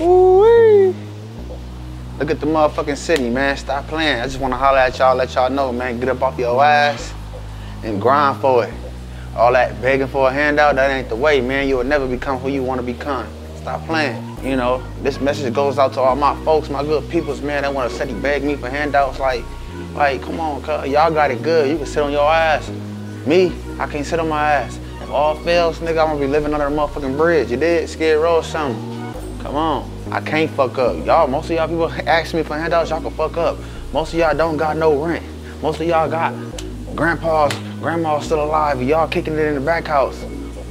Ooh-wee. Look at the motherfucking city, man. Stop playing. I just want to holler at y'all, let y'all know, man. Get up off your ass and grind for it. All that begging for a handout, that ain't the way, man. You will never become who you want to become. Stop playing. You know, this message goes out to all my folks, my good peoples, man. They want to steady beg me for handouts. Like, like, come on. Y'all got it good. You can sit on your ass. Me, I can't sit on my ass. If all fails, nigga, I'm gonna be living under a motherfucking bridge. You did? Row or something. Come on. I can't fuck up. Y'all, most of y'all people ask me for handouts, y'all can fuck up. Most of y'all don't got no rent. Most of y'all got grandpa's, grandma's still alive, y'all kicking it in the back house.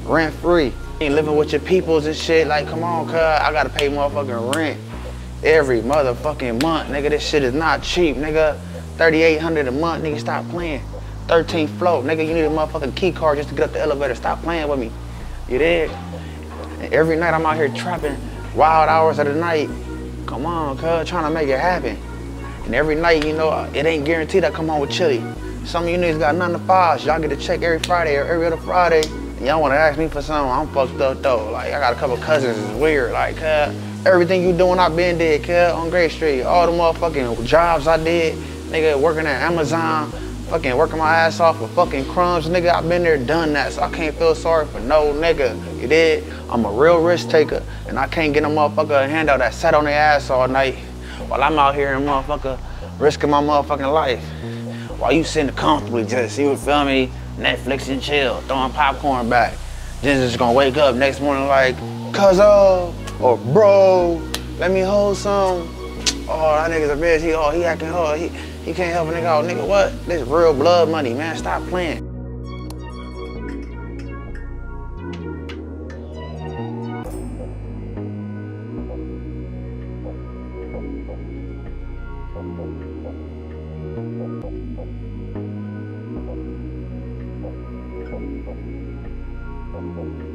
Rent free. Ain't living with your peoples and shit. Like, come on, cuz, I gotta pay motherfucking rent every motherfucking month. Nigga, this shit is not cheap, nigga. 3800 a month, nigga, stop playing. 13th float, nigga, you need a motherfucking key card just to get up the elevator. Stop playing with me. You did? Every night I'm out here trapping wild hours of the night. Come on, cuz, trying to make it happen. And every night, you know, uh, it ain't guaranteed I come home with chili. Some of you niggas got nothing to files. Y'all get a check every Friday or every other Friday. Y'all wanna ask me for something, I'm fucked up though. Like, I got a couple cousins, it's weird. Like, cuz, everything you doing, I been did, cuz, on Great Street. All the motherfucking jobs I did, nigga, working at Amazon, fucking working my ass off for fucking crumbs, nigga. I've been there, done that, so I can't feel sorry for no nigga. You did? I'm a real risk taker, and I can't get a motherfucker a handout that sat on their ass all night while I'm out here and motherfucker risking my motherfucking life. While you sitting comfortably just, you feel me, Netflix and chill, throwing popcorn back. Then just gonna wake up next morning like, cuzzo, uh, or bro, let me hold some. Oh, that nigga's a bitch, he, oh, he acting, oh, he, he can't help a nigga out. Nigga, what? This real blood money, man, stop playing. Thank.